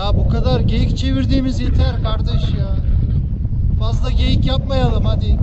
Ya bu kadar geyik çevirdiğimiz yeter kardeş ya. Fazla geyik yapmayalım hadi.